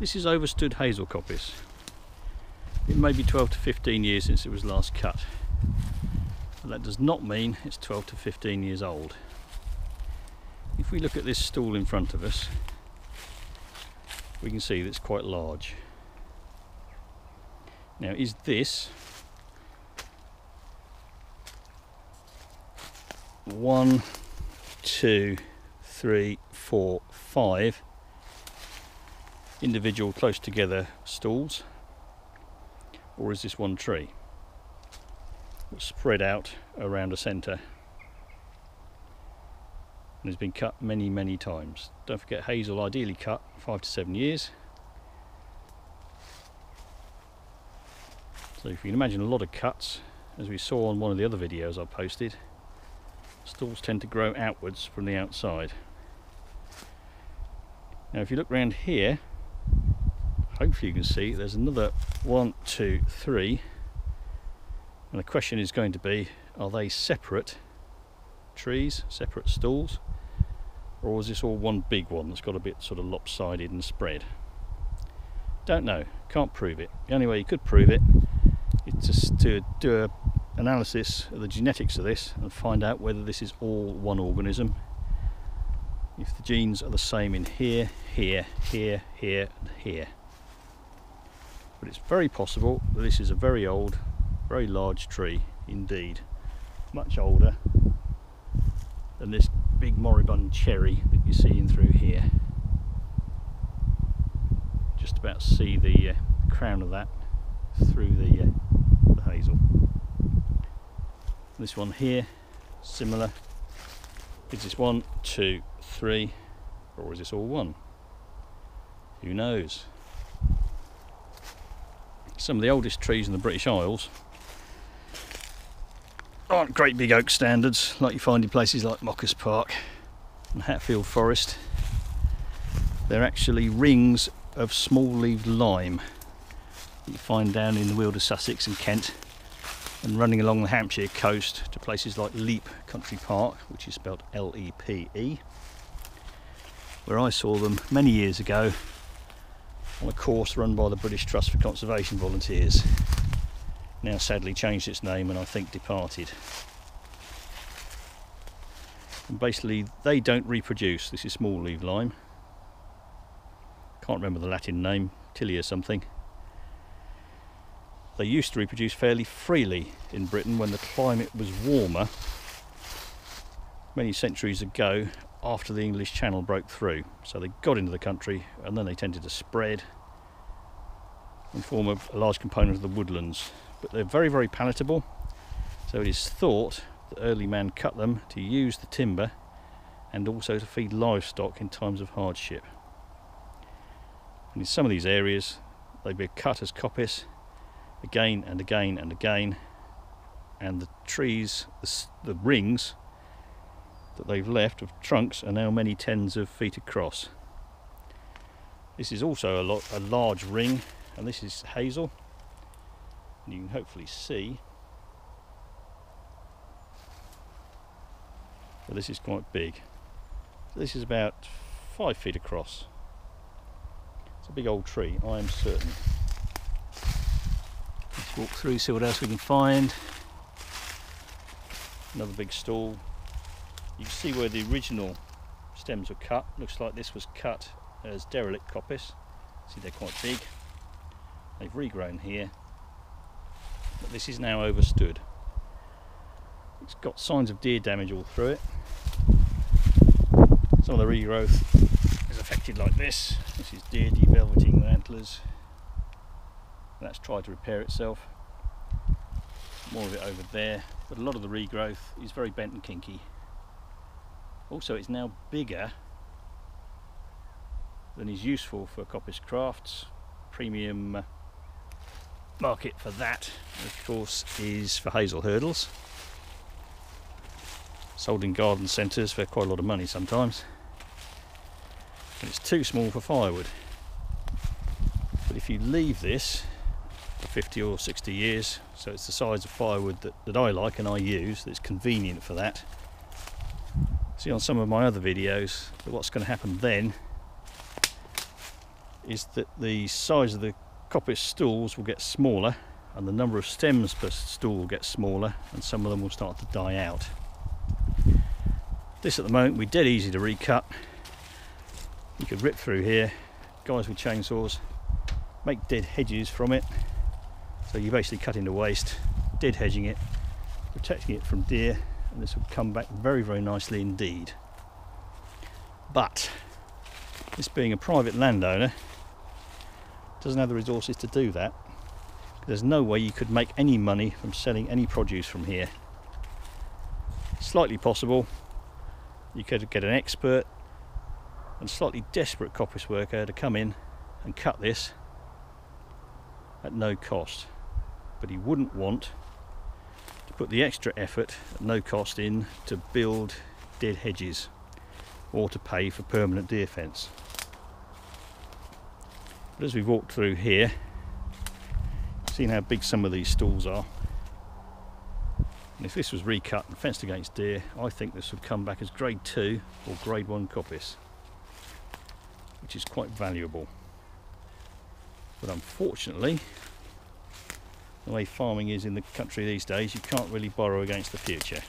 This is overstood hazel coppice. It may be 12 to 15 years since it was last cut. But that does not mean it's 12 to 15 years old. If we look at this stool in front of us, we can see that it's quite large. Now is this one, two, three, four, five individual close together stalls? Or is this one tree? Spread out around a centre. And has been cut many many times. Don't forget hazel ideally cut five to seven years. So if you can imagine a lot of cuts as we saw on one of the other videos I posted stalls tend to grow outwards from the outside. Now if you look around here hopefully you can see there's another one two three. And the question is going to be are they separate trees separate stalls or is this all one big one that's got a bit sort of lopsided and spread? Don't know can't prove it. The only way you could prove it is just to do a analysis of the genetics of this and find out whether this is all one organism. If the genes are the same in here here here here and here but it's very possible that this is a very old very large tree indeed. Much older than this big moribund cherry that you're seeing through here. Just about see the uh, crown of that through the, uh, the hazel. This one here similar. Is this one two three or is this all one? Who knows some of the oldest trees in the British Isles aren't great big oak standards like you find in places like Moccas Park and Hatfield Forest. They're actually rings of small-leaved lime that you find down in the Weald of Sussex and Kent and running along the Hampshire coast to places like Lepe Country Park, which is spelled L E P E, where I saw them many years ago on a course run by the British Trust for Conservation Volunteers. Now sadly changed its name and I think departed. And basically they don't reproduce, this is small leaf lime. Can't remember the Latin name, Tilia something. They used to reproduce fairly freely in Britain when the climate was warmer many centuries ago after the English Channel broke through. So they got into the country and then they tended to spread and form a, a large component of the woodlands. But they're very, very palatable. So it is thought that early man cut them to use the timber and also to feed livestock in times of hardship. And in some of these areas, they've been cut as coppice again and again and again, and the trees, the, the rings that they've left of trunks are now many tens of feet across. This is also a, lot, a large ring and this is hazel and you can hopefully see but this is quite big. So this is about five feet across. It's a big old tree, I am certain. Let's walk through, see what else we can find. Another big stall you can see where the original stems were cut. Looks like this was cut as derelict coppice. See they're quite big. They've regrown here. But this is now overstood. It's got signs of deer damage all through it. Some of the regrowth is affected like this. This is deer develveting the antlers. That's tried to repair itself. More of it over there, but a lot of the regrowth is very bent and kinky. Also it's now bigger than is useful for coppice crafts. Premium market for that of course is for hazel hurdles. Sold in garden centres for quite a lot of money sometimes. And it's too small for firewood. But if you leave this for 50 or 60 years, so it's the size of firewood that, that I like and I use, that's convenient for that, see on some of my other videos that what's going to happen then is that the size of the coppice stools will get smaller and the number of stems per stool will get smaller and some of them will start to die out. This at the moment be dead easy to recut. You could rip through here, guys with chainsaws, make dead hedges from it. So you're basically cutting the waste, dead hedging it, protecting it from deer, and this will come back very, very nicely indeed. But this being a private landowner doesn't have the resources to do that. There's no way you could make any money from selling any produce from here. Slightly possible, you could get an expert and slightly desperate coppice worker to come in and cut this at no cost. But he wouldn't want put the extra effort at no cost in to build dead hedges or to pay for permanent deer fence. But as we've walked through here, seen how big some of these stalls are. And if this was recut and fenced against deer, I think this would come back as grade 2 or grade 1 coppice, which is quite valuable. But unfortunately, the way farming is in the country these days, you can't really borrow against the future.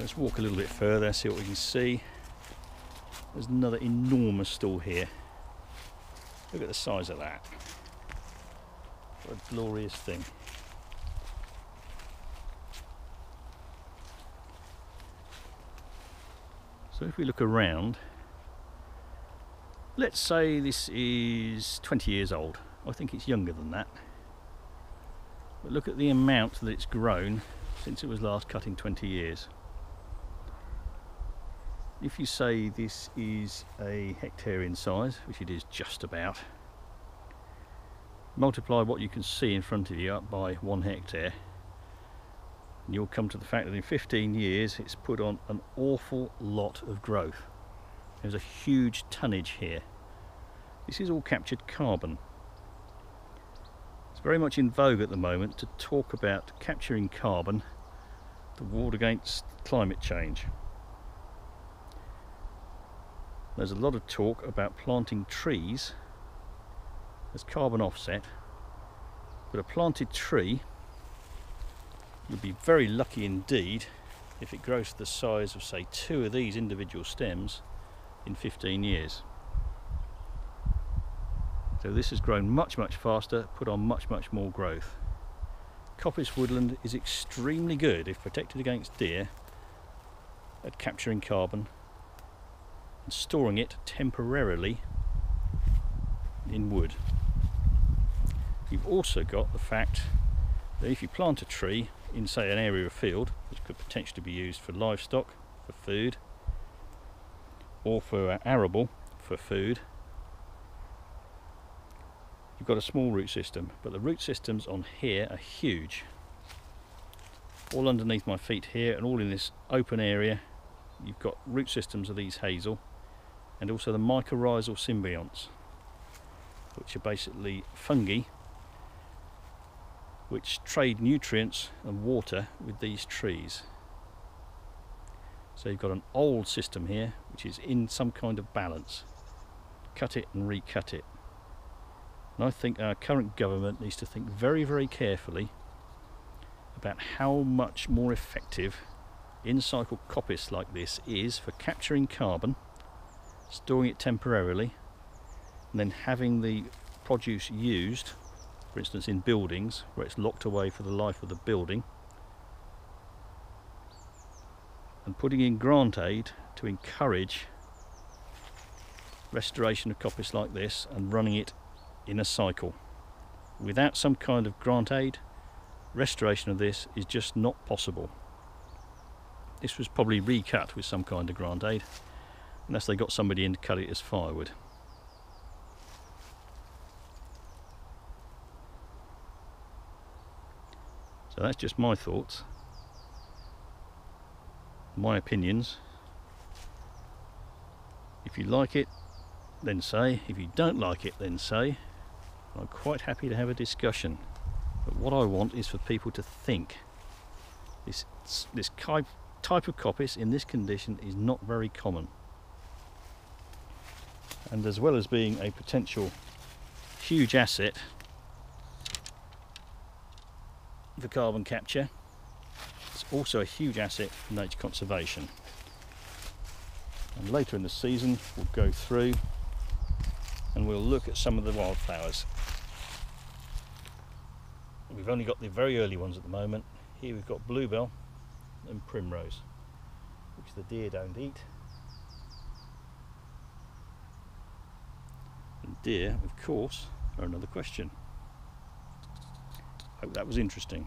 Let's walk a little bit further, see what we can see. There's another enormous stall here. Look at the size of that. What a glorious thing. So if we look around, let's say this is 20 years old. I think it's younger than that. But look at the amount that it's grown since it was last cut in 20 years if you say this is a hectare in size, which it is just about, multiply what you can see in front of you up by one hectare, and you'll come to the fact that in 15 years it's put on an awful lot of growth. There's a huge tonnage here. This is all captured carbon. It's very much in vogue at the moment to talk about capturing carbon the ward against climate change. There's a lot of talk about planting trees as carbon offset, but a planted tree you'd be very lucky indeed if it grows to the size of say two of these individual stems in 15 years. So this has grown much much faster, put on much much more growth. Coppice woodland is extremely good if protected against deer at capturing carbon and storing it temporarily in wood. You've also got the fact that if you plant a tree in say an area of field which could potentially be used for livestock, for food or for arable for food you've got a small root system but the root systems on here are huge all underneath my feet here and all in this open area you've got root systems of these hazel and also the mycorrhizal symbionts which are basically fungi which trade nutrients and water with these trees. So you've got an old system here which is in some kind of balance. Cut it and recut it. And I think our current government needs to think very very carefully about how much more effective in-cycle coppice like this is for capturing carbon storing it temporarily and then having the produce used for instance in buildings where it's locked away for the life of the building and putting in grant aid to encourage restoration of coppice like this and running it in a cycle. Without some kind of grant aid, restoration of this is just not possible. This was probably recut with some kind of grant aid unless they got somebody in to cut it as firewood. So that's just my thoughts, my opinions. If you like it, then say. If you don't like it, then say. I'm quite happy to have a discussion. But what I want is for people to think. This, this type of coppice in this condition is not very common. And as well as being a potential huge asset for carbon capture, it's also a huge asset for nature conservation. And later in the season, we'll go through and we'll look at some of the wildflowers. We've only got the very early ones at the moment. Here we've got bluebell and primrose, which the deer don't eat. And deer, of course, are another question. Hope that was interesting.